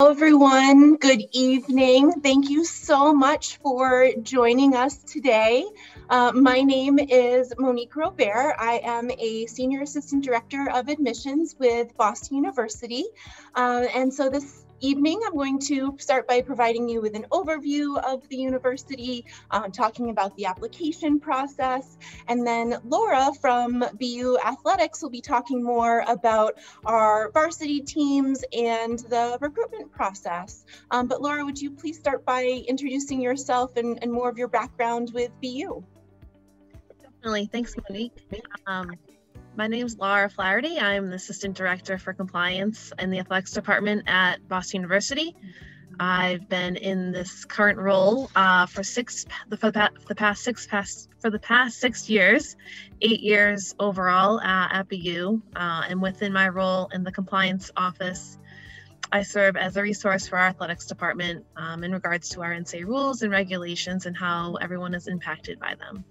Hello, everyone. Good evening. Thank you so much for joining us today. Uh, my name is Monique Robert. I am a Senior Assistant Director of Admissions with Boston University. Uh, and so this evening, I'm going to start by providing you with an overview of the university, um, talking about the application process, and then Laura from BU Athletics will be talking more about our varsity teams and the recruitment process. Um, but Laura, would you please start by introducing yourself and, and more of your background with BU? Definitely. Thanks, Monique. Um, my name is Laura Flaherty. I'm the Assistant Director for Compliance in the Athletics Department at Boston University. I've been in this current role uh, for six for the, past six past for the past six years, eight years overall uh, at BU, uh, and within my role in the compliance office, I serve as a resource for our athletics department um, in regards to our NCAA rules and regulations and how everyone is impacted by them.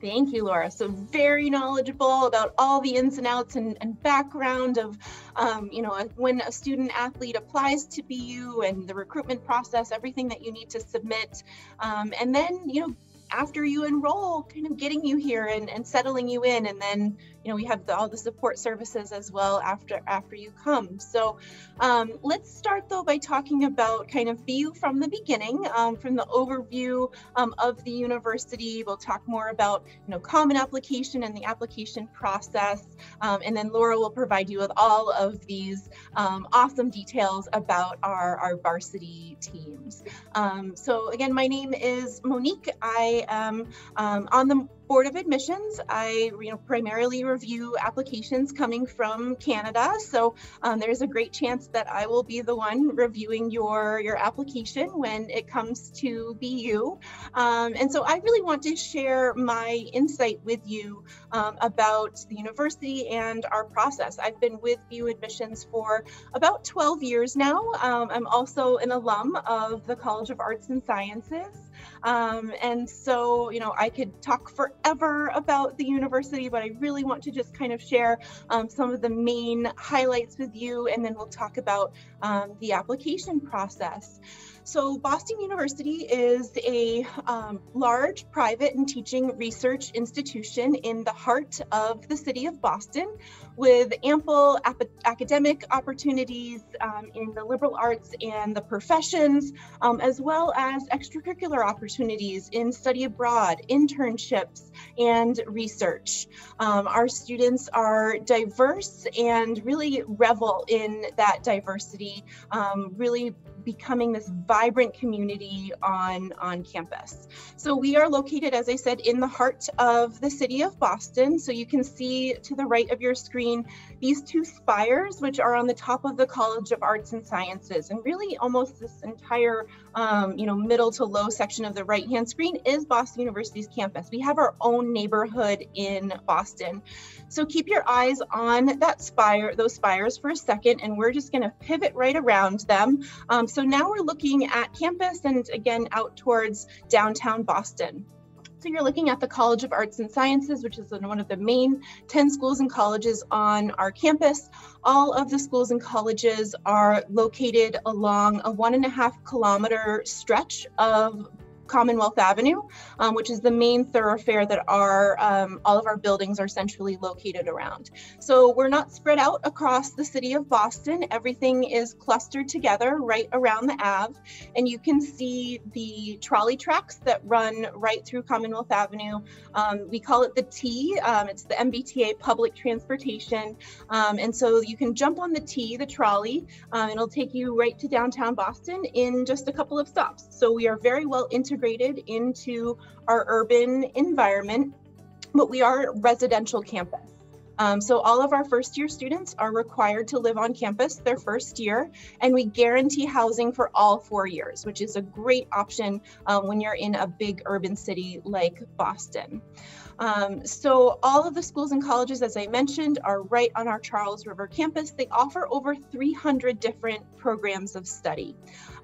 Thank you, Laura. So very knowledgeable about all the ins and outs and, and background of, um, you know, when a student athlete applies to BU and the recruitment process, everything that you need to submit. Um, and then, you know, after you enroll, kind of getting you here and, and settling you in. And then, you know, we have the, all the support services as well after after you come. So um, let's start though by talking about kind of BU from the beginning, um, from the overview um, of the university. We'll talk more about, you know, common application and the application process. Um, and then Laura will provide you with all of these um, awesome details about our, our varsity teams. Um, so again, my name is Monique. I am on the Board of Admissions, I you know, primarily review applications coming from Canada. So um, there's a great chance that I will be the one reviewing your, your application when it comes to BU. Um, and so I really want to share my insight with you um, about the university and our process. I've been with BU Admissions for about 12 years now. Um, I'm also an alum of the College of Arts and Sciences. Um, and so, you know, I could talk forever about the university, but I really want to just kind of share um, some of the main highlights with you, and then we'll talk about um, the application process. So Boston University is a um, large private and teaching research institution in the heart of the city of Boston with ample academic opportunities um, in the liberal arts and the professions, um, as well as extracurricular opportunities in study abroad, internships, and research. Um, our students are diverse and really revel in that diversity, um, really becoming this vibrant community on, on campus. So we are located, as I said, in the heart of the city of Boston. So you can see to the right of your screen these two spires, which are on the top of the College of Arts and Sciences. And really almost this entire, um, you know, middle to low section of the right-hand screen is Boston University's campus. We have our own neighborhood in Boston. So keep your eyes on that spire, those spires for a second, and we're just gonna pivot right around them. Um, so now we're looking at campus and again out towards downtown Boston. So you're looking at the College of Arts and Sciences, which is one of the main 10 schools and colleges on our campus. All of the schools and colleges are located along a one and a half kilometer stretch of Commonwealth Avenue, um, which is the main thoroughfare that our um, all of our buildings are centrally located around. So we're not spread out across the city of Boston. Everything is clustered together right around the Ave, and you can see the trolley tracks that run right through Commonwealth Avenue. Um, we call it the T. Um, it's the MBTA public transportation, um, and so you can jump on the T, the trolley. Um, it'll take you right to downtown Boston in just a couple of stops. So we are very well integrated integrated into our urban environment, but we are residential campus. Um, so all of our first year students are required to live on campus their first year, and we guarantee housing for all four years, which is a great option um, when you're in a big urban city like Boston. Um, so all of the schools and colleges, as I mentioned, are right on our Charles River campus. They offer over 300 different programs of study.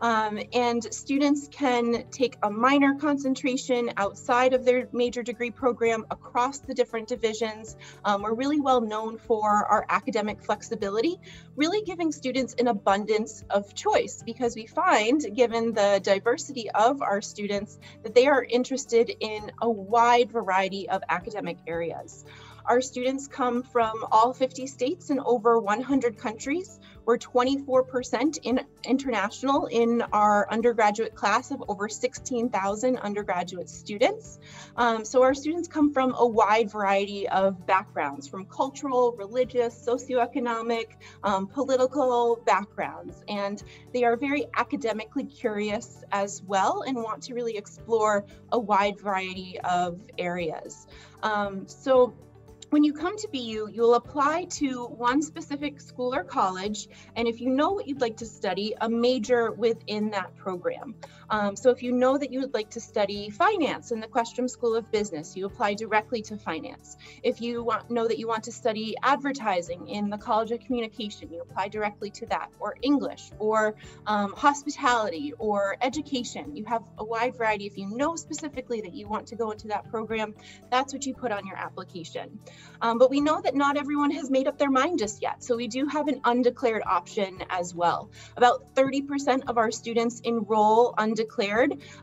Um, and students can take a minor concentration outside of their major degree program across the different divisions. Um, we're really well known for our academic flexibility, really giving students an abundance of choice because we find, given the diversity of our students, that they are interested in a wide variety of academic areas. Our students come from all 50 states and over 100 countries. We're 24% in international in our undergraduate class of over 16,000 undergraduate students. Um, so our students come from a wide variety of backgrounds, from cultural, religious, socioeconomic, um, political backgrounds. And they are very academically curious as well and want to really explore a wide variety of areas. Um, so when you come to BU, you'll apply to one specific school or college, and if you know what you'd like to study, a major within that program. Um, so if you know that you would like to study finance in the Questrom School of Business, you apply directly to finance. If you want, know that you want to study advertising in the College of Communication, you apply directly to that, or English, or um, hospitality, or education. You have a wide variety. If you know specifically that you want to go into that program, that's what you put on your application. Um, but we know that not everyone has made up their mind just yet. So we do have an undeclared option as well. About 30% of our students enroll undeclared.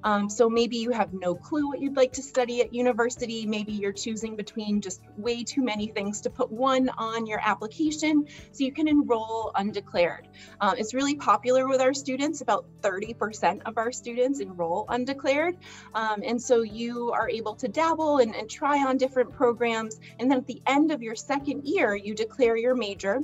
Um, so maybe you have no clue what you'd like to study at university. Maybe you're choosing between just way too many things to put one on your application. So you can enroll undeclared. Um, it's really popular with our students. About 30% of our students enroll undeclared. Um, and so you are able to dabble and, and try on different programs. And then at the end of your second year, you declare your major.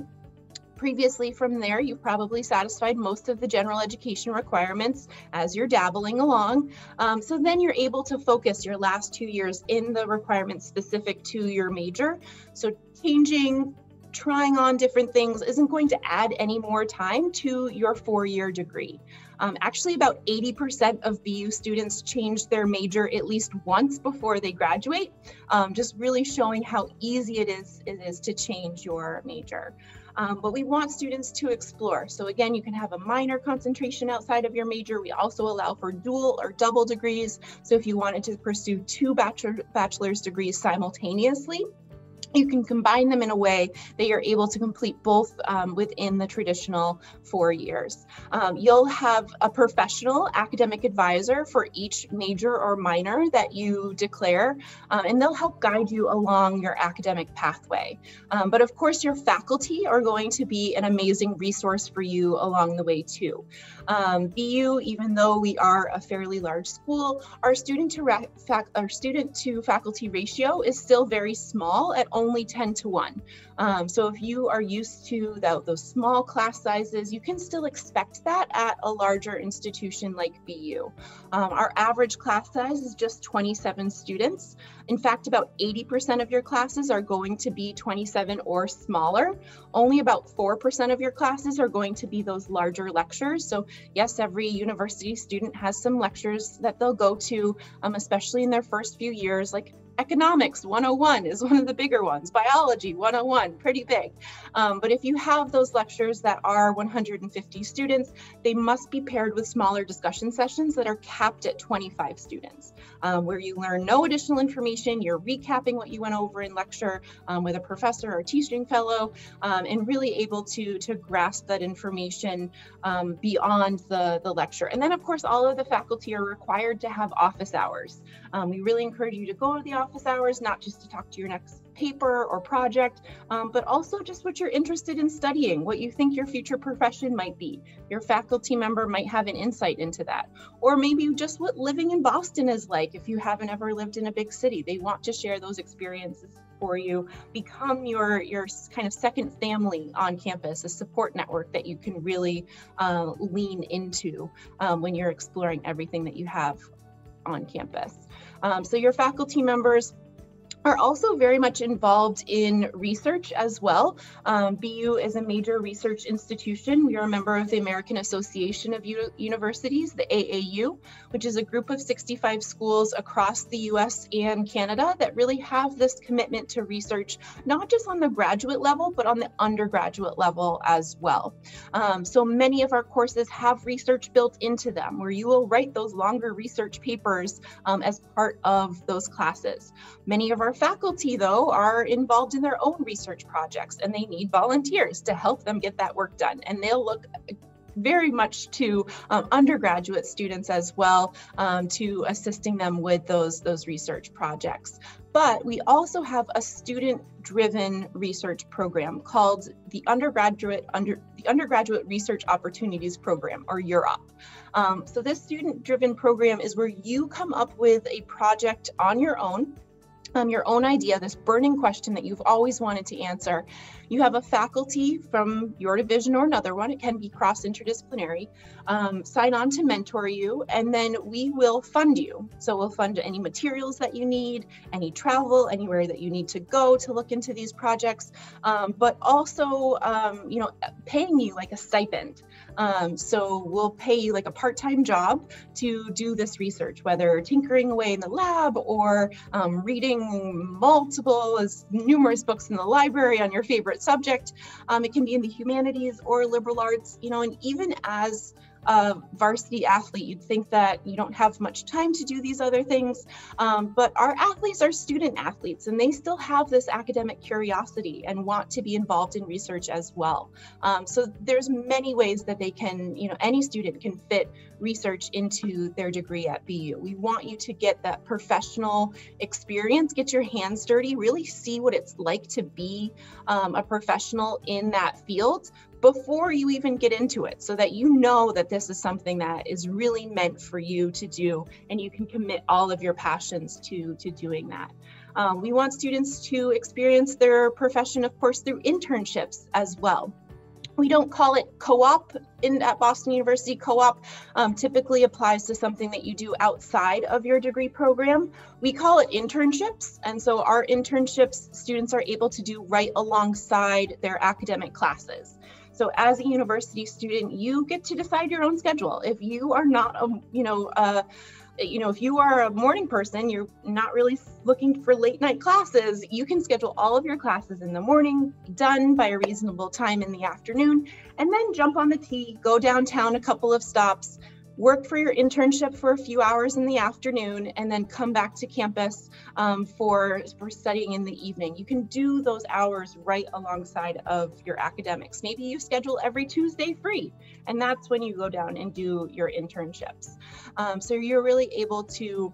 Previously from there, you've probably satisfied most of the general education requirements as you're dabbling along. Um, so then you're able to focus your last two years in the requirements specific to your major. So changing, trying on different things isn't going to add any more time to your four-year degree. Um, actually, about 80% of BU students change their major at least once before they graduate, um, just really showing how easy it is, it is to change your major. Um, but we want students to explore. So again, you can have a minor concentration outside of your major. We also allow for dual or double degrees. So if you wanted to pursue two bachelor, bachelor's degrees simultaneously, you can combine them in a way that you're able to complete both um, within the traditional four years. Um, you'll have a professional academic advisor for each major or minor that you declare, um, and they'll help guide you along your academic pathway. Um, but of course, your faculty are going to be an amazing resource for you along the way too. Um, BU, even though we are a fairly large school, our student to our student to faculty ratio is still very small at only 10 to 1. Um, so if you are used to the, those small class sizes, you can still expect that at a larger institution like BU. Um, our average class size is just 27 students. In fact, about 80% of your classes are going to be 27 or smaller. Only about 4% of your classes are going to be those larger lectures. So yes, every university student has some lectures that they'll go to, um, especially in their first few years, like economics 101 is one of the bigger ones. Biology 101 pretty big. Um, but if you have those lectures that are 150 students they must be paired with smaller discussion sessions that are capped at 25 students um, where you learn no additional information. You're recapping what you went over in lecture um, with a professor or teaching fellow um, and really able to to grasp that information um, beyond the the lecture. And then of course all of the faculty are required to have office hours. Um, we really encourage you to go to the office hours, not just to talk to your next paper or project, um, but also just what you're interested in studying, what you think your future profession might be. Your faculty member might have an insight into that. Or maybe just what living in Boston is like if you haven't ever lived in a big city. They want to share those experiences for you, become your, your kind of second family on campus, a support network that you can really uh, lean into um, when you're exploring everything that you have on campus. Um, so your faculty members are also very much involved in research as well. Um, BU is a major research institution. We are a member of the American Association of U Universities, the AAU, which is a group of 65 schools across the US and Canada that really have this commitment to research, not just on the graduate level, but on the undergraduate level as well. Um, so many of our courses have research built into them where you will write those longer research papers um, as part of those classes. Many of our faculty, though, are involved in their own research projects and they need volunteers to help them get that work done. And they'll look very much to um, undergraduate students as well um, to assisting them with those, those research projects. But we also have a student-driven research program called the Undergraduate Under the Undergraduate Research Opportunities Program, or UROP. Um, so this student-driven program is where you come up with a project on your own um, your own idea, this burning question that you've always wanted to answer. You have a faculty from your division or another one, it can be cross interdisciplinary, um, sign on to mentor you, and then we will fund you. So we'll fund any materials that you need, any travel, anywhere that you need to go to look into these projects, um, but also, um, you know, paying you like a stipend. Um, so we'll pay you like a part-time job to do this research, whether tinkering away in the lab or um, reading multiple, as numerous books in the library on your favorite subject. Um, it can be in the humanities or liberal arts, you know, and even as a varsity athlete, you'd think that you don't have much time to do these other things. Um, but our athletes are student athletes and they still have this academic curiosity and want to be involved in research as well. Um, so there's many ways that they can, you know, any student can fit research into their degree at BU. We want you to get that professional experience, get your hands dirty, really see what it's like to be um, a professional in that field before you even get into it so that you know that this is something that is really meant for you to do and you can commit all of your passions to to doing that um, we want students to experience their profession of course through internships as well we don't call it co-op in at Boston University. Co-op um, typically applies to something that you do outside of your degree program. We call it internships. And so our internships students are able to do right alongside their academic classes. So as a university student, you get to decide your own schedule. If you are not a, you know, uh, you know, if you are a morning person, you're not really looking for late night classes, you can schedule all of your classes in the morning, done by a reasonable time in the afternoon, and then jump on the T, go downtown a couple of stops, work for your internship for a few hours in the afternoon and then come back to campus um, for, for studying in the evening. You can do those hours right alongside of your academics. Maybe you schedule every Tuesday free, and that's when you go down and do your internships. Um, so you're really able to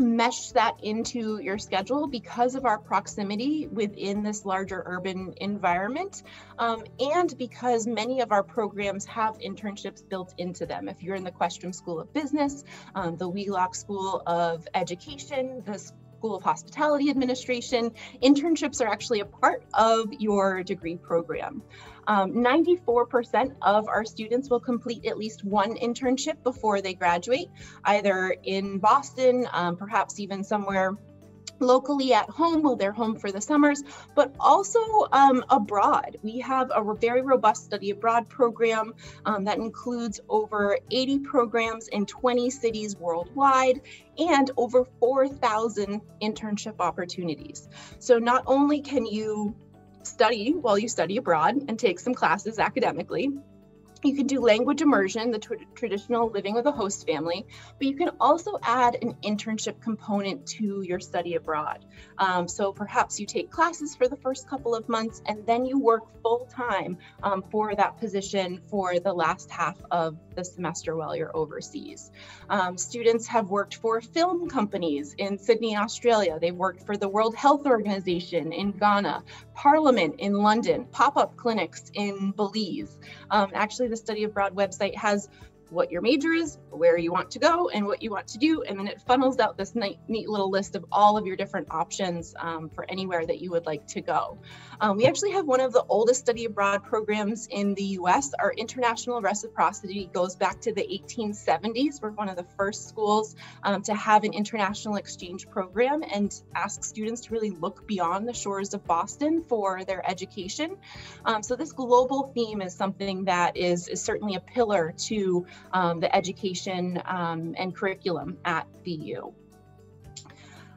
mesh that into your schedule because of our proximity within this larger urban environment um, and because many of our programs have internships built into them. If you're in the Questrom School of Business, um, the Wheelock School of Education, the School of Hospitality Administration, internships are actually a part of your degree program. 94% um, of our students will complete at least one internship before they graduate, either in Boston, um, perhaps even somewhere locally at home while they're home for the summers, but also um, abroad. We have a very robust study abroad program um, that includes over 80 programs in 20 cities worldwide and over 4,000 internship opportunities. So not only can you study while you study abroad and take some classes academically. You can do language immersion, the tr traditional living with a host family, but you can also add an internship component to your study abroad. Um, so perhaps you take classes for the first couple of months and then you work full time um, for that position for the last half of the semester while you're overseas. Um, students have worked for film companies in Sydney, Australia. They've worked for the World Health Organization in Ghana, Parliament in London, pop-up clinics in Belize. Um, actually, the Study Abroad website has what your major is, where you want to go, and what you want to do. And then it funnels out this neat, neat little list of all of your different options um, for anywhere that you would like to go. Um, we actually have one of the oldest study abroad programs in the US. Our international reciprocity goes back to the 1870s. We're one of the first schools um, to have an international exchange program and ask students to really look beyond the shores of Boston for their education. Um, so this global theme is something that is, is certainly a pillar to um, the education um, and curriculum at BU.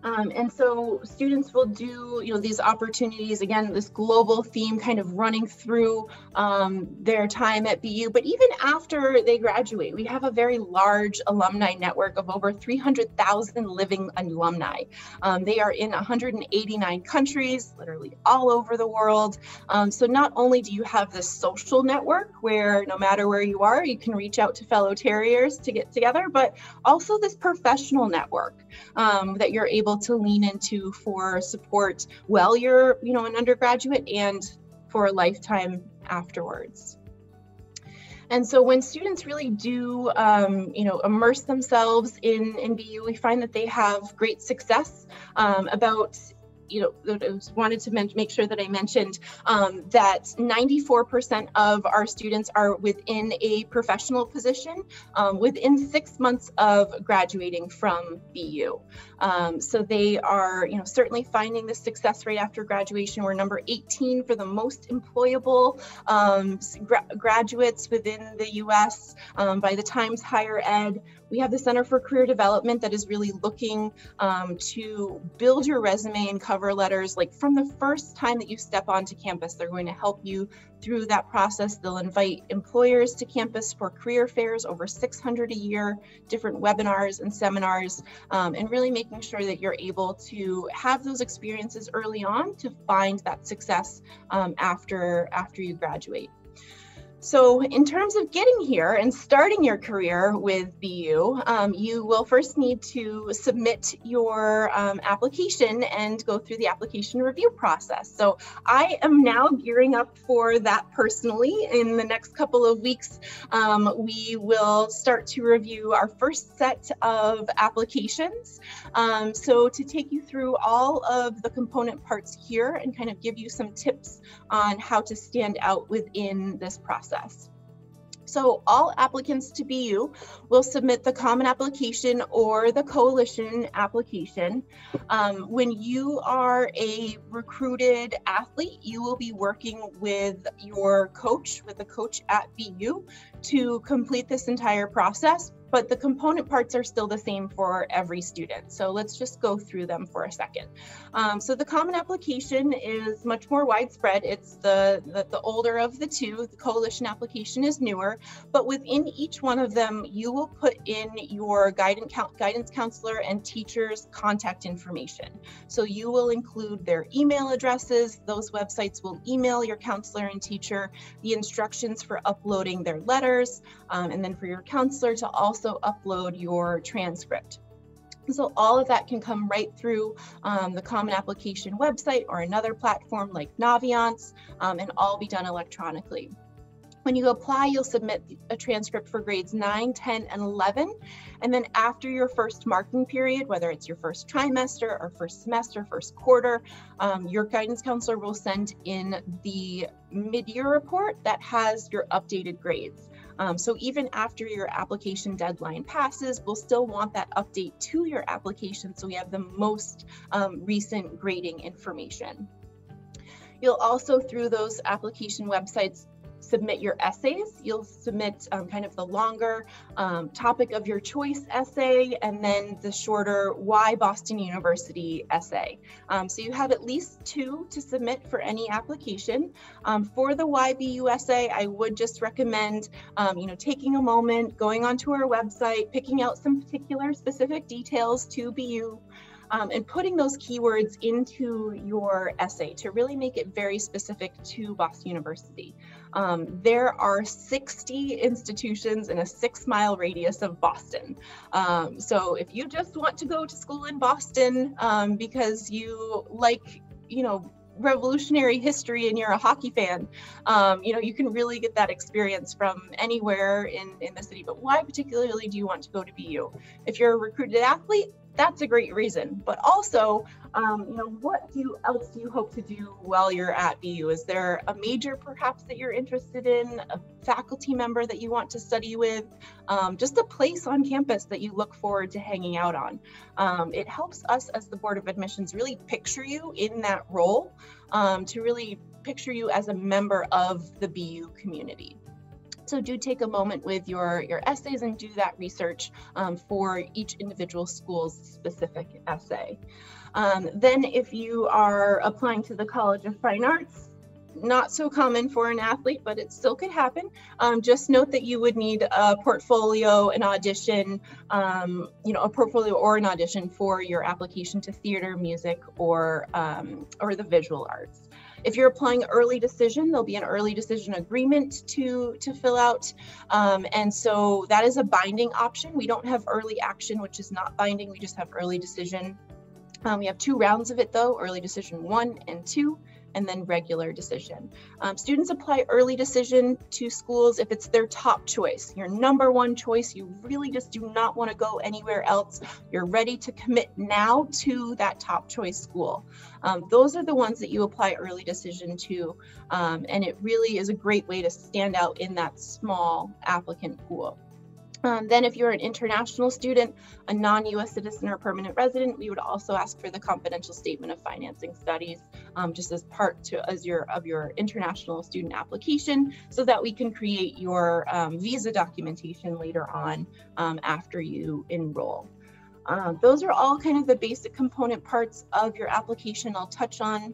Um, and so students will do, you know, these opportunities, again, this global theme kind of running through um, their time at BU. But even after they graduate, we have a very large alumni network of over 300,000 living alumni. Um, they are in 189 countries, literally all over the world. Um, so not only do you have this social network where no matter where you are, you can reach out to fellow Terriers to get together, but also this professional network um, that you're able to lean into for support while you're, you know, an undergraduate and for a lifetime afterwards. And so when students really do, um, you know, immerse themselves in, in BU, we find that they have great success. Um, about you know, I wanted to make sure that I mentioned um, that 94% of our students are within a professional position um, within six months of graduating from BU. Um, so they are, you know, certainly finding the success rate after graduation. We're number 18 for the most employable um, gra graduates within the U.S. Um, by the Times Higher Ed. We have the Center for Career Development that is really looking um, to build your resume and cover letters. Like from the first time that you step onto campus, they're going to help you through that process. They'll invite employers to campus for career fairs, over 600 a year, different webinars and seminars, um, and really making sure that you're able to have those experiences early on to find that success um, after, after you graduate. So in terms of getting here and starting your career with BU, um, you will first need to submit your um, application and go through the application review process. So I am now gearing up for that personally. In the next couple of weeks, um, we will start to review our first set of applications. Um, so to take you through all of the component parts here and kind of give you some tips on how to stand out within this process. So all applicants to BU will submit the common application or the coalition application. Um, when you are a recruited athlete, you will be working with your coach, with the coach at BU to complete this entire process but the component parts are still the same for every student. So let's just go through them for a second. Um, so the common application is much more widespread. It's the, the, the, older of the two. The coalition application is newer, but within each one of them, you will put in your guidance, guidance counselor and teacher's contact information. So you will include their email addresses. Those websites will email your counselor and teacher the instructions for uploading their letters, um, and then for your counselor to also also upload your transcript. So all of that can come right through um, the Common Application website or another platform like Naviance um, and all be done electronically. When you apply, you'll submit a transcript for grades 9, 10, and 11. And then after your first marking period, whether it's your first trimester or first semester, first quarter, um, your guidance counselor will send in the mid-year report that has your updated grades. Um, so even after your application deadline passes, we'll still want that update to your application so we have the most um, recent grading information. You'll also, through those application websites, submit your essays. You'll submit um, kind of the longer um, topic of your choice essay and then the shorter why Boston University essay. Um, so you have at least two to submit for any application. Um, for the YBU essay, I would just recommend, um, you know, taking a moment, going onto our website, picking out some particular specific details to BU um, and putting those keywords into your essay to really make it very specific to Boston University. Um, there are 60 institutions in a six mile radius of Boston. Um, so if you just want to go to school in Boston um, because you like, you know, revolutionary history and you're a hockey fan, um, you know, you can really get that experience from anywhere in, in the city. But why particularly do you want to go to BU? If you're a recruited athlete, that's a great reason. But also, um, you know, what do you, else do you hope to do while you're at BU? Is there a major perhaps that you're interested in, a faculty member that you want to study with, um, just a place on campus that you look forward to hanging out on? Um, it helps us as the Board of Admissions really picture you in that role um, to really picture you as a member of the BU community. So do take a moment with your, your essays and do that research um, for each individual school's specific essay. Um, then if you are applying to the College of Fine Arts, not so common for an athlete, but it still could happen. Um, just note that you would need a portfolio, an audition, um, you know, a portfolio or an audition for your application to theater, music, or um, or the visual arts. If you're applying early decision, there'll be an early decision agreement to to fill out, um, and so that is a binding option. We don't have early action, which is not binding. We just have early decision. Um, we have two rounds of it though, early decision one and two and then regular decision. Um, students apply early decision to schools if it's their top choice, your number one choice. You really just do not want to go anywhere else. You're ready to commit now to that top choice school. Um, those are the ones that you apply early decision to, um, and it really is a great way to stand out in that small applicant pool. Um, then if you're an international student, a non-US citizen or permanent resident, we would also ask for the confidential statement of financing studies um, just as part to, as your of your international student application so that we can create your um, visa documentation later on um, after you enroll. Uh, those are all kind of the basic component parts of your application I'll touch on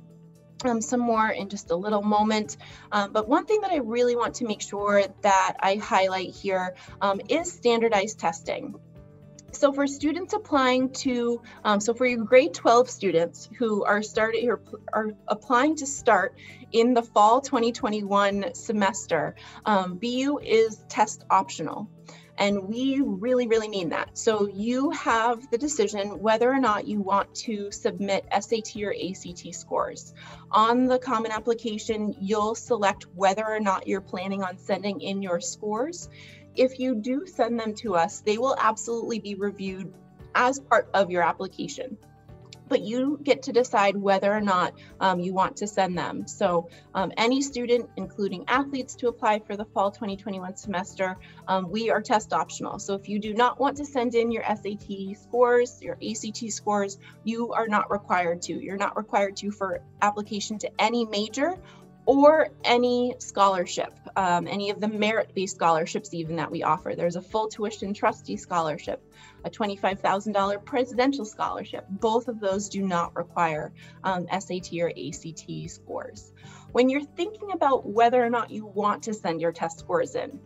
um, some more in just a little moment. Um, but one thing that I really want to make sure that I highlight here um, is standardized testing. So for students applying to, um, so for your grade 12 students who are starting or are applying to start in the fall 2021 semester, um, BU is test optional. And we really, really mean that. So you have the decision whether or not you want to submit SAT or ACT scores. On the Common Application, you'll select whether or not you're planning on sending in your scores. If you do send them to us, they will absolutely be reviewed as part of your application but you get to decide whether or not um, you want to send them. So um, any student, including athletes to apply for the fall 2021 semester, um, we are test optional. So if you do not want to send in your SAT scores, your ACT scores, you are not required to. You're not required to for application to any major or any scholarship, um, any of the merit-based scholarships even that we offer. There's a full tuition trustee scholarship, a $25,000 presidential scholarship. Both of those do not require um, SAT or ACT scores. When you're thinking about whether or not you want to send your test scores in,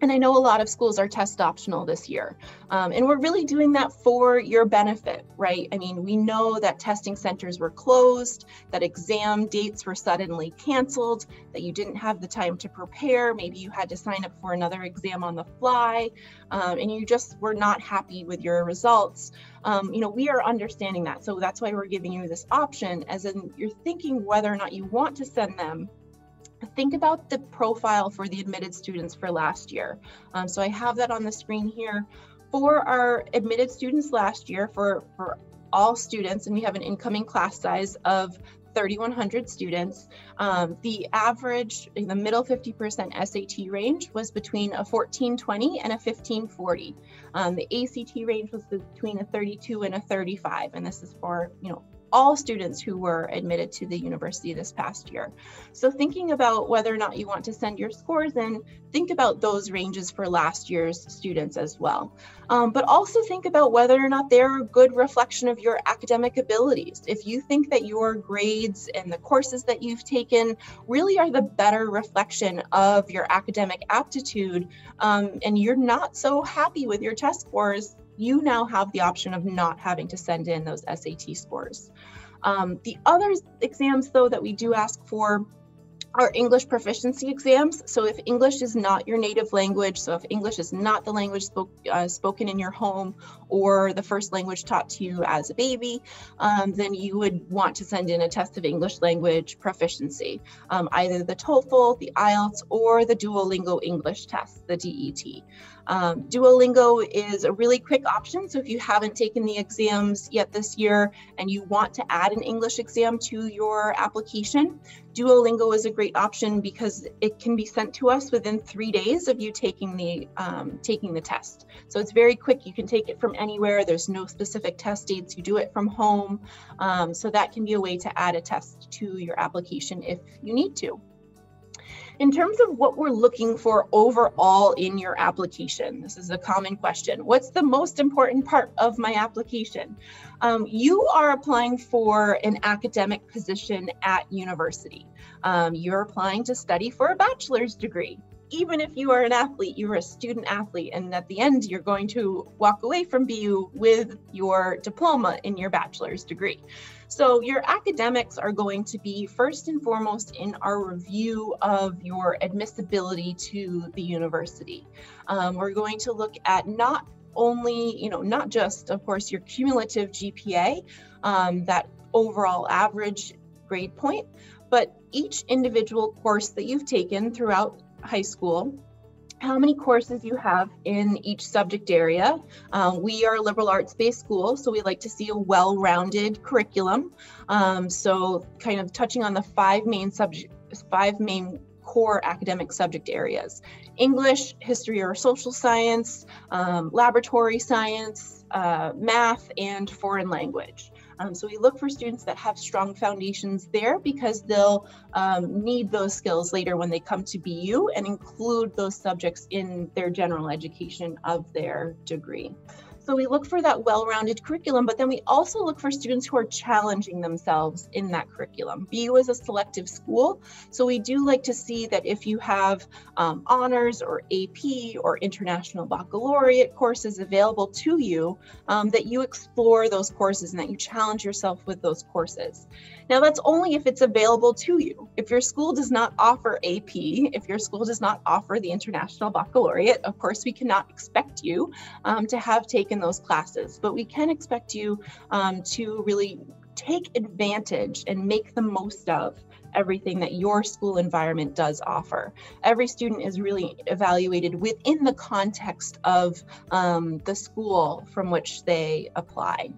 and I know a lot of schools are test optional this year. Um, and we're really doing that for your benefit, right? I mean, we know that testing centers were closed, that exam dates were suddenly canceled, that you didn't have the time to prepare. Maybe you had to sign up for another exam on the fly, um, and you just were not happy with your results. Um, you know, we are understanding that. So that's why we're giving you this option, as in you're thinking whether or not you want to send them think about the profile for the admitted students for last year. Um, so I have that on the screen here. For our admitted students last year, for, for all students, and we have an incoming class size of 3,100 students. Um, the average the middle 50% SAT range was between a 1420 and a 1540. Um, the ACT range was between a 32 and a 35, and this is for, you know, all students who were admitted to the university this past year. So thinking about whether or not you want to send your scores in, think about those ranges for last year's students as well. Um, but also think about whether or not they're a good reflection of your academic abilities. If you think that your grades and the courses that you've taken really are the better reflection of your academic aptitude um, and you're not so happy with your test scores, you now have the option of not having to send in those SAT scores. Um, the other exams, though, that we do ask for are English proficiency exams. So if English is not your native language, so if English is not the language spoke, uh, spoken in your home or the first language taught to you as a baby, um, then you would want to send in a test of English language proficiency, um, either the TOEFL, the IELTS, or the Duolingo English test, the DET. Um, Duolingo is a really quick option. So if you haven't taken the exams yet this year and you want to add an English exam to your application, Duolingo is a great option because it can be sent to us within three days of you taking the um, taking the test. So it's very quick. You can take it from anywhere. There's no specific test dates. You do it from home. Um, so that can be a way to add a test to your application if you need to. In terms of what we're looking for overall in your application, this is a common question. What's the most important part of my application? Um, you are applying for an academic position at university. Um, you're applying to study for a bachelor's degree even if you are an athlete, you're a student athlete, and at the end, you're going to walk away from BU with your diploma in your bachelor's degree. So, your academics are going to be first and foremost in our review of your admissibility to the university. Um, we're going to look at not only, you know, not just, of course, your cumulative GPA, um, that overall average grade point, but each individual course that you've taken throughout high school, how many courses you have in each subject area. Um, we are a liberal arts based school, so we like to see a well rounded curriculum. Um, so, kind of touching on the five main subject, five main core academic subject areas English, history or social science, um, laboratory science, uh, math, and foreign language. Um, so we look for students that have strong foundations there because they'll um, need those skills later when they come to BU and include those subjects in their general education of their degree. So we look for that well-rounded curriculum, but then we also look for students who are challenging themselves in that curriculum. BU is a selective school, so we do like to see that if you have um, honors or AP or international baccalaureate courses available to you, um, that you explore those courses and that you challenge yourself with those courses. Now, that's only if it's available to you. If your school does not offer AP, if your school does not offer the International Baccalaureate, of course, we cannot expect you um, to have taken those classes, but we can expect you um, to really take advantage and make the most of everything that your school environment does offer. Every student is really evaluated within the context of um, the school from which they apply.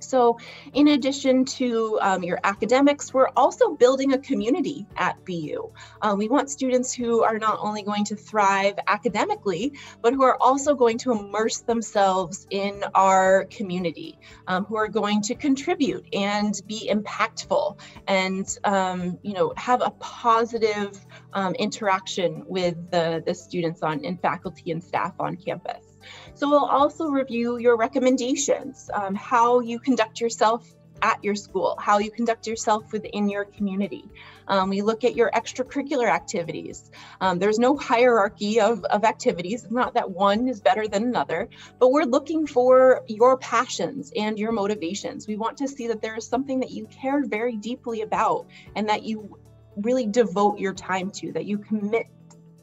So, in addition to um, your academics, we're also building a community at BU. Um, we want students who are not only going to thrive academically, but who are also going to immerse themselves in our community, um, who are going to contribute and be impactful and, um, you know, have a positive um, interaction with the, the students on and faculty and staff on campus. So we'll also review your recommendations, um, how you conduct yourself at your school, how you conduct yourself within your community. Um, we look at your extracurricular activities. Um, there's no hierarchy of, of activities. It's not that one is better than another, but we're looking for your passions and your motivations. We want to see that there is something that you care very deeply about and that you really devote your time to, that you commit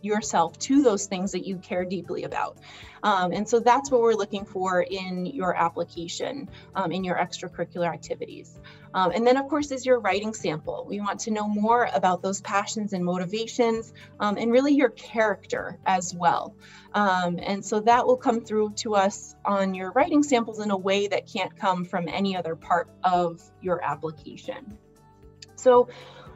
yourself to those things that you care deeply about. Um, and so that's what we're looking for in your application, um, in your extracurricular activities. Um, and then, of course, is your writing sample. We want to know more about those passions and motivations um, and really your character as well. Um, and so that will come through to us on your writing samples in a way that can't come from any other part of your application. So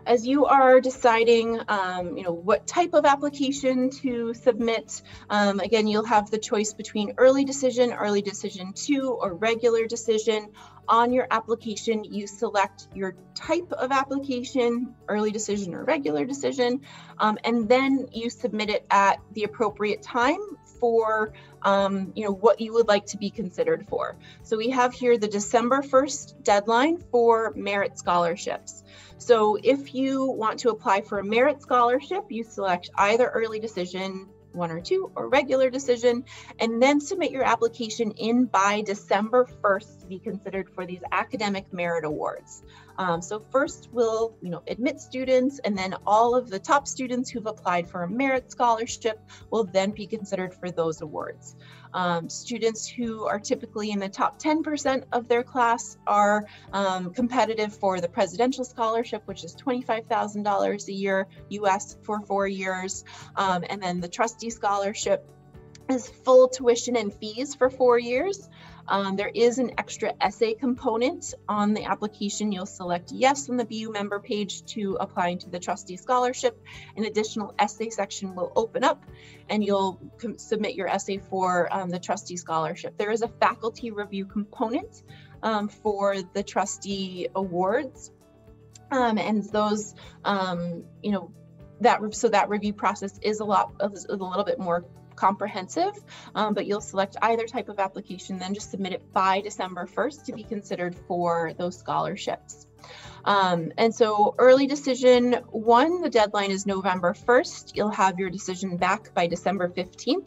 as you are deciding, um, you know, what type of application to submit, um, again, you'll have the choice between early decision, early decision two, or regular decision. On your application, you select your type of application, early decision or regular decision, um, and then you submit it at the appropriate time for um, you know what you would like to be considered for. So we have here the December 1st deadline for merit scholarships. So if you want to apply for a merit scholarship, you select either early decision one or two or regular decision and then submit your application in by December 1st to be considered for these academic merit awards. Um, so first we'll you know admit students and then all of the top students who've applied for a merit scholarship will then be considered for those awards. Um, students who are typically in the top 10% of their class are um, competitive for the presidential scholarship, which is $25,000 a year US for four years. Um, and then the trustee scholarship is full tuition and fees for four years. Um, there is an extra essay component on the application. You'll select yes on the BU member page to applying to the trustee scholarship. An additional essay section will open up and you'll submit your essay for um, the trustee scholarship. There is a faculty review component um, for the trustee awards. Um, and those, um, you know, that so that review process is a lot is a little bit more comprehensive, um, but you'll select either type of application, then just submit it by December 1st to be considered for those scholarships. Um, and so early decision one, the deadline is November 1st. You'll have your decision back by December 15th.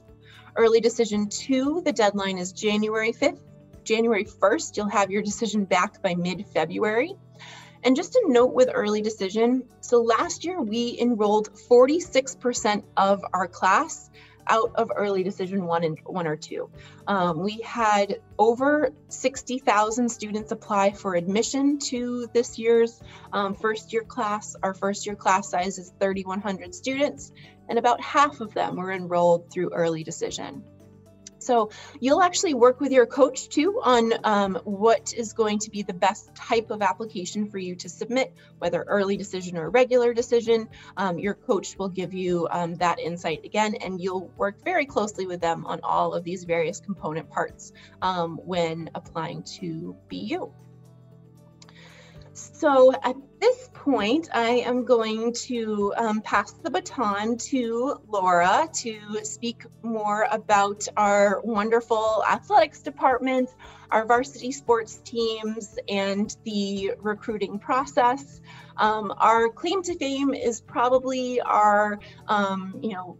Early decision two, the deadline is January 5th. January 1st, you'll have your decision back by mid-February. And just a note with early decision, so last year we enrolled 46% of our class out of early decision one and one or two. Um, we had over 60,000 students apply for admission to this year's um, first year class. Our first year class size is 3,100 students, and about half of them were enrolled through early decision. So you'll actually work with your coach too on um, what is going to be the best type of application for you to submit, whether early decision or regular decision. Um, your coach will give you um, that insight again, and you'll work very closely with them on all of these various component parts um, when applying to BU. So at this point, I am going to um, pass the baton to Laura to speak more about our wonderful athletics department, our varsity sports teams, and the recruiting process. Um, our claim to fame is probably our, um, you know,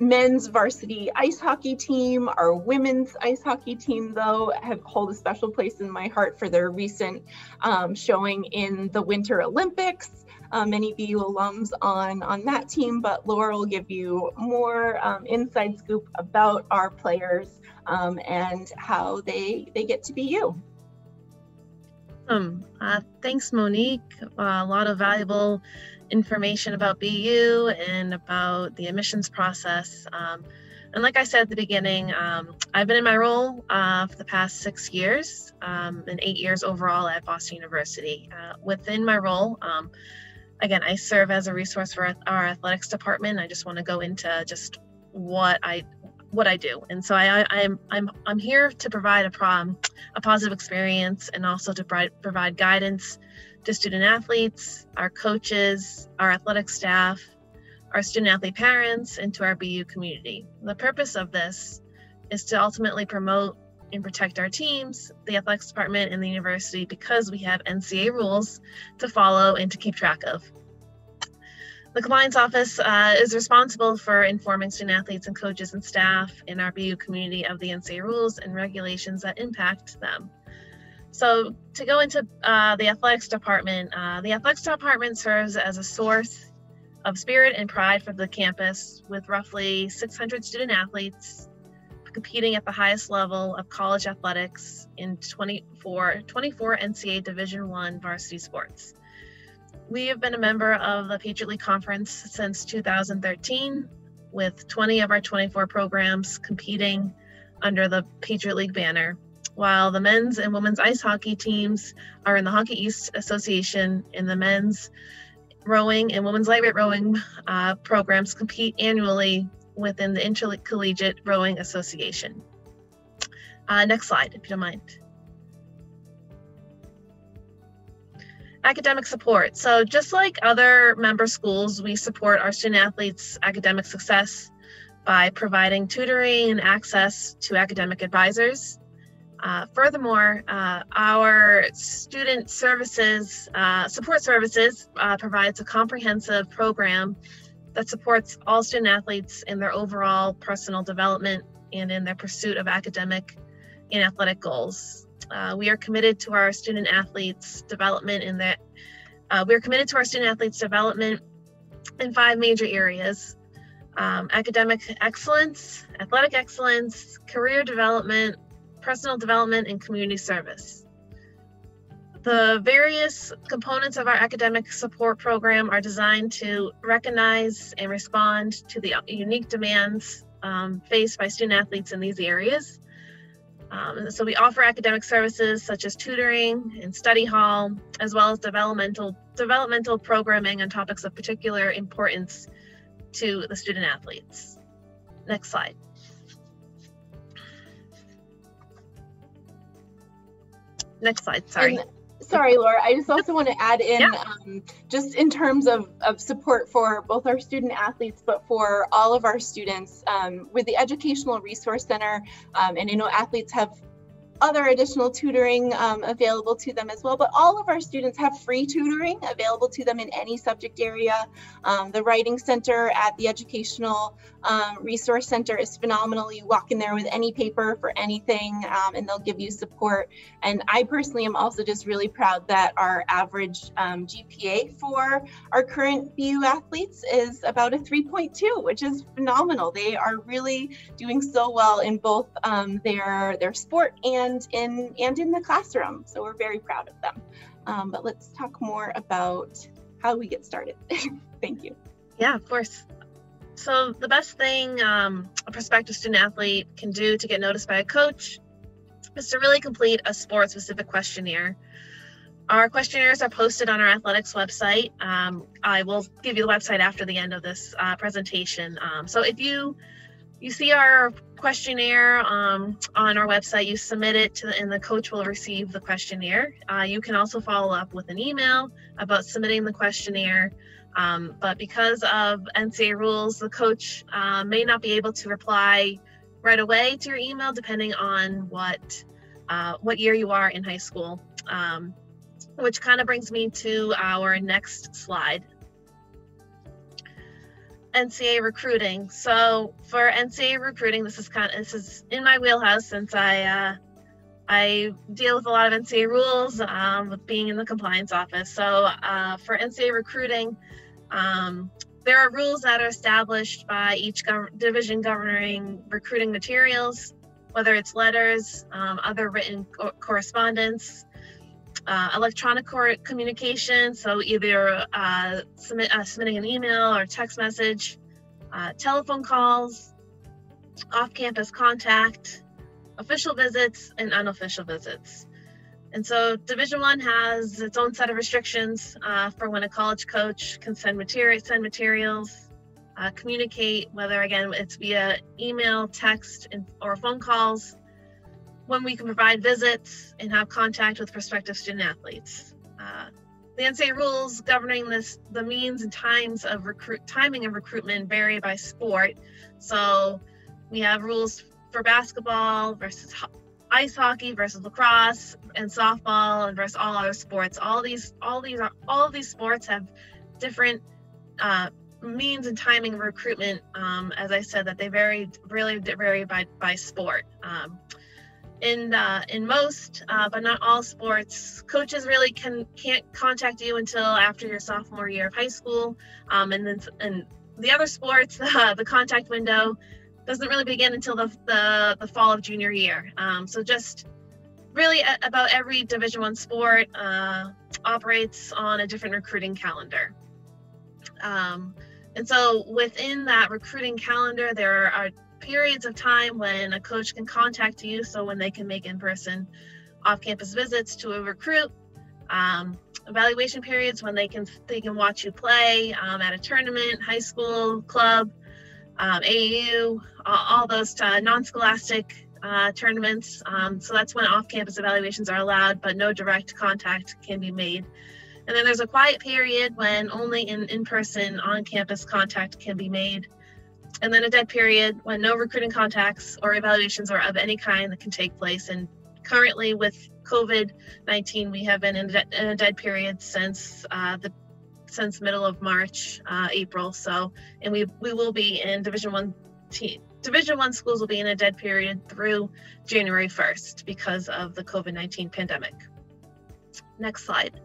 men's varsity ice hockey team. Our women's ice hockey team, though, have hold a special place in my heart for their recent um, showing in the Winter Olympics. Uh, many BU alums on, on that team, but Laura will give you more um, inside scoop about our players um, and how they, they get to BU. Uh, thanks, Monique. Uh, a lot of valuable information about BU and about the admissions process. Um, and like I said at the beginning, um, I've been in my role uh, for the past six years um, and eight years overall at Boston University. Uh, within my role, um, again, I serve as a resource for our athletics department. I just want to go into just what I what I do, and so I, I am I'm I'm here to provide a prom, a positive experience and also to provide guidance to student athletes, our coaches, our athletic staff, our student athlete parents, and to our BU community. The purpose of this is to ultimately promote and protect our teams, the athletics department, and the university because we have NCAA rules to follow and to keep track of. The compliance office uh, is responsible for informing student athletes and coaches and staff in our BU community of the NCAA rules and regulations that impact them. So to go into uh, the athletics department, uh, the athletics department serves as a source of spirit and pride for the campus with roughly 600 student athletes competing at the highest level of college athletics in 24, 24 NCAA Division One varsity sports. We have been a member of the Patriot League Conference since 2013, with 20 of our 24 programs competing under the Patriot League banner while the men's and women's ice hockey teams are in the Hockey East Association, and the men's rowing and women's lightweight rowing uh, programs compete annually within the Intercollegiate Rowing Association. Uh, next slide, if you don't mind. Academic support. So just like other member schools, we support our student athletes' academic success by providing tutoring and access to academic advisors, uh, furthermore, uh, our student services, uh, support services uh, provides a comprehensive program that supports all student athletes in their overall personal development and in their pursuit of academic and athletic goals. Uh, we are committed to our student athletes development in that we are committed to our student athletes development in five major areas um, academic excellence, athletic excellence, career development, personal development, and community service. The various components of our academic support program are designed to recognize and respond to the unique demands um, faced by student athletes in these areas. Um, so we offer academic services such as tutoring and study hall, as well as developmental developmental programming on topics of particular importance to the student athletes. Next slide. Next slide, sorry. And sorry, Laura. I just also want to add in, yeah. um, just in terms of, of support for both our student athletes, but for all of our students um, with the Educational Resource Center. Um, and I know athletes have other additional tutoring um, available to them as well. But all of our students have free tutoring available to them in any subject area. Um, the Writing Center at the Educational um, Resource Center is phenomenal. You walk in there with any paper for anything um, and they'll give you support. And I personally am also just really proud that our average um, GPA for our current BU athletes is about a 3.2, which is phenomenal. They are really doing so well in both um, their, their sport and and in and in the classroom. So we're very proud of them. Um, but let's talk more about how we get started. Thank you. Yeah, of course. So the best thing um, a prospective student athlete can do to get noticed by a coach is to really complete a sport specific questionnaire. Our questionnaires are posted on our athletics website. Um, I will give you the website after the end of this uh, presentation. Um, so if you you see our questionnaire um, on our website. You submit it to the, and the coach will receive the questionnaire. Uh, you can also follow up with an email about submitting the questionnaire. Um, but because of NCAA rules, the coach uh, may not be able to reply right away to your email, depending on what uh, what year you are in high school. Um, which kind of brings me to our next slide. NCAA recruiting. So for NCAA recruiting, this is kind of this is in my wheelhouse since I uh, I deal with a lot of NCAA rules um, with being in the compliance office. So uh, for NCAA recruiting, um, there are rules that are established by each gov- division governing recruiting materials, whether it's letters, um, other written co- correspondence, uh, electronic communication, so either uh, submit, uh, submitting an email or text message, uh, telephone calls, off-campus contact, official visits, and unofficial visits. And so Division One has its own set of restrictions uh, for when a college coach can send material, send materials, uh, communicate, whether again it's via email, text, and, or phone calls, when we can provide visits and have contact with prospective student athletes. Uh, the NCAA rules governing this, the means and times of recruit timing of recruitment vary by sport. So we have rules for basketball versus ho- ice hockey versus lacrosse and softball and versus all other sports. All these, all these, are, all of these sports have different uh, means and timing of recruitment. Um, as I said, that they vary really vary by by sport. Um, in in most, uh, but not all sports, coaches really can can't contact you until after your sophomore year of high school, um, and then and the other sports, uh, the contact window doesn't really begin until the the, the fall of junior year. Um, so just really a, about every Division One sport uh, operates on a different recruiting calendar. Um, and so within that recruiting calendar, there are periods of time when a coach can contact you so when they can make in-person off-campus visits to a recruit. Um, evaluation periods when they can they can watch you play um, at a tournament high school club um, AAU all, all those uh, non-scholastic uh, tournaments. Um, so that's when off-campus evaluations are allowed but no direct contact can be made. And then there's a quiet period when only in in-person on-campus contact can be made and then a dead period when no recruiting contacts or evaluations are of any kind that can take place. And currently, with COVID 19, we have been in, in, a dead period since uh, the since middle of March, uh, April. So, and we we will be in Division One team. Division One schools will be in a dead period through January 1st because of the COVID 19 pandemic. Next slide.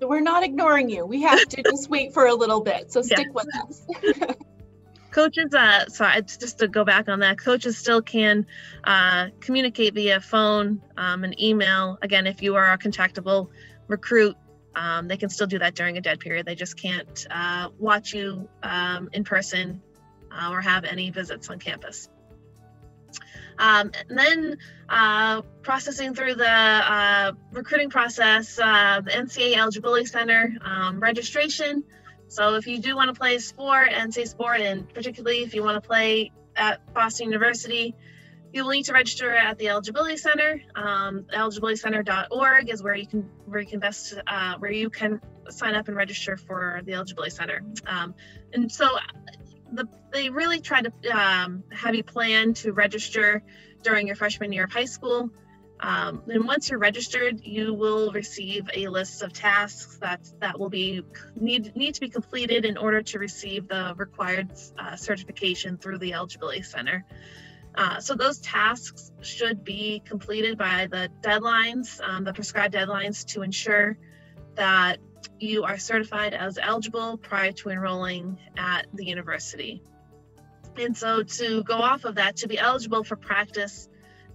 So we're not ignoring you. We have to just wait for a little bit. So stick yeah. with us. coaches uh sorry just to go back on that coaches still can uh, communicate via phone um, and email. Again if you are a contactable recruit um, they can still do that during a dead period. They just can't uh, watch you um, in person uh, or have any visits on campus. Um, and then uh, processing through the uh, recruiting process the ncaa eligibility center um, registration so if you do want to play sport and say sport, and particularly if you want to play at Boston University, you will need to register at the Eligibility Center. Um, eligibilitycenter.org is where you can where you can best uh, where you can sign up and register for the Eligibility Center. Um, and so the, they really try to um, have you plan to register during your freshman year of high school. Um, and once you're registered, you will receive a list of tasks that that will be need need to be completed in order to receive the required uh, certification through the Eligibility Center. Uh, so those tasks should be completed by the deadlines, um, the prescribed deadlines to ensure that you are certified as eligible prior to enrolling at the university. And so to go off of that, to be eligible for practice,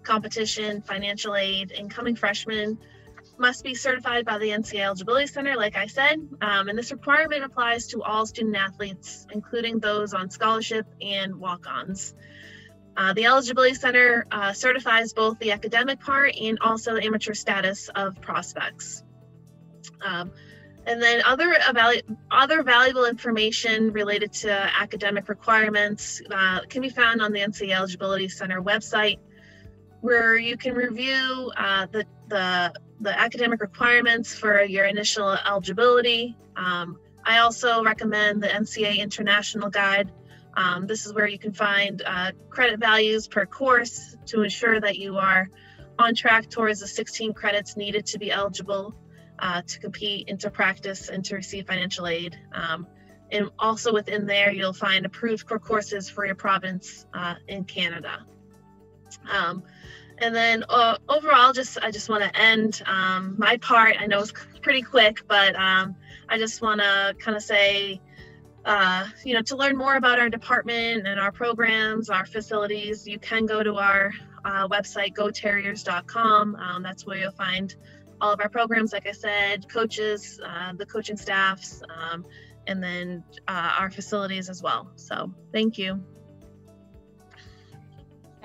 competition, financial aid, incoming freshmen must be certified by the NCAA Eligibility Center, like I said, um, and this requirement applies to all student athletes, including those on scholarship and walk-ons. Uh, the Eligibility Center uh, certifies both the academic part and also the amateur status of prospects. Um, and then other, other valuable information related to academic requirements uh, can be found on the NCAA Eligibility Center website, where you can review uh, the, the, the, academic requirements for your initial eligibility. Um, I also recommend the NCAA International Guide, um, this is where you can find uh, credit values per course to ensure that you are on track towards the 16 credits needed to be eligible uh, to compete into practice and to receive financial aid. Um, and also within there, you'll find approved core courses for your province uh, in Canada. Um, and then uh, overall, just I just want to end um, my part. I know it's pretty quick, but um, I just want to kind of say uh, you know, to learn more about our department and our programs, our facilities, you can go to our uh, website, goterriers.com. Um, that's where you'll find all of our programs, like I said, coaches, uh, the coaching staffs, um, and then uh, our facilities as well. So thank you.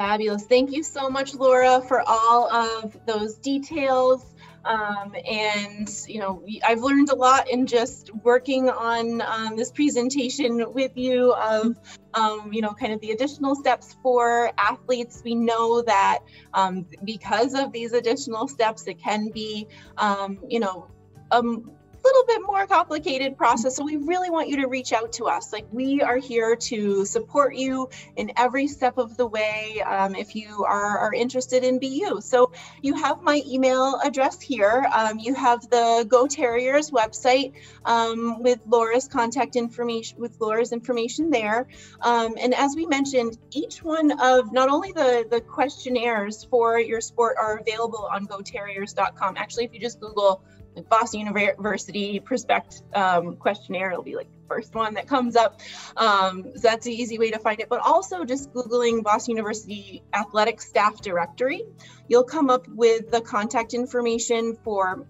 Fabulous. Thank you so much, Laura, for all of those details. Um, and, you know, I've learned a lot in just working on um, this presentation with you of, um, you know, kind of the additional steps for athletes. We know that um, because of these additional steps, it can be, um, you know, um, little bit more complicated process. So we really want you to reach out to us. Like we are here to support you in every step of the way um, if you are, are, interested in BU. So you have my email address here. Um, you have the Go Terriers website um, with Laura's contact information, with Laura's information there. Um, and as we mentioned, each one of not only the, the questionnaires for your sport are available on goterriers.com. Actually, if you just Google Boston University Prospect um, questionnaire. It'll be like the first one that comes up. Um, so that's an easy way to find it. But also just Googling Boston University Athletic Staff Directory, you'll come up with the contact information for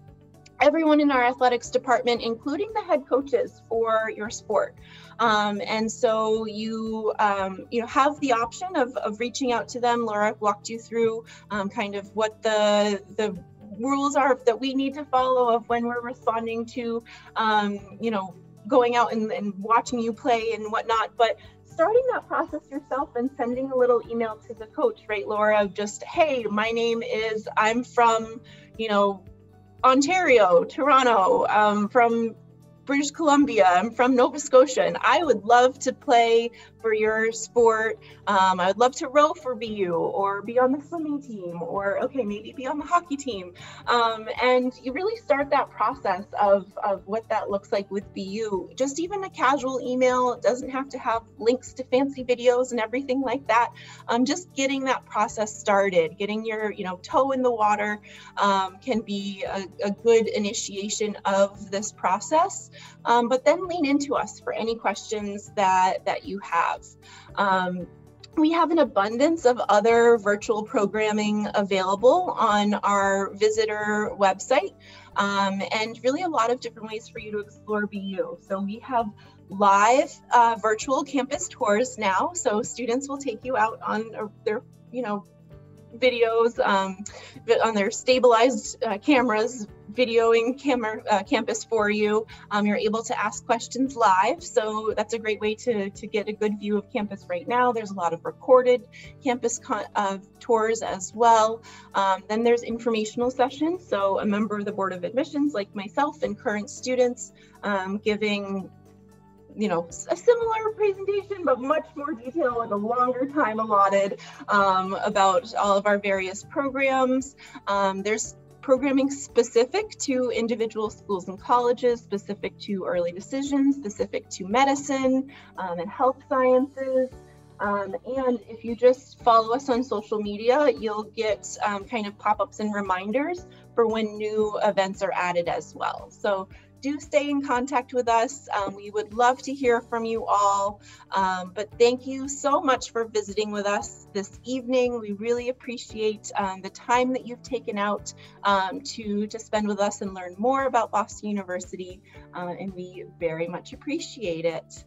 everyone in our athletics department, including the head coaches for your sport. Um, and so you um, you know have the option of, of reaching out to them. Laura walked you through um, kind of what the the rules are that we need to follow of when we're responding to, um, you know, going out and, and watching you play and whatnot. But starting that process yourself and sending a little email to the coach, right, Laura, just, hey, my name is, I'm from, you know, Ontario, Toronto, um, from British Columbia. I'm from Nova Scotia, and I would love to play for your sport. Um, I would love to row for BU or be on the swimming team or, okay, maybe be on the hockey team. Um, and you really start that process of, of what that looks like with BU. Just even a casual email, it doesn't have to have links to fancy videos and everything like that. Um, just getting that process started, getting your you know toe in the water um, can be a, a, good initiation of this process. Um, but then lean into us for any questions that, that you have. Um, we have an abundance of other virtual programming available on our visitor website um, and really a lot of different ways for you to explore BU. So we have live uh, virtual campus tours now. So students will take you out on their, you know, videos um, on their stabilized uh, cameras videoing camera, uh, campus for you. Um, you're able to ask questions live, so that's a great way to, to get a good view of campus right now. There's a lot of recorded campus uh, tours as well. Um, then there's informational sessions, so a member of the Board of Admissions like myself and current students um, giving you know, a similar presentation, but much more detail, like a longer time allotted um, about all of our various programs. Um, there's programming specific to individual schools and colleges, specific to early decisions, specific to medicine um, and health sciences. Um, and if you just follow us on social media, you'll get um, kind of pop-ups and reminders for when new events are added as well. So do stay in contact with us. Um, we would love to hear from you all. Um, but thank you so much for visiting with us this evening. We really appreciate um, the time that you've taken out um, to, to spend with us and learn more about Boston University. Uh, and we very much appreciate it.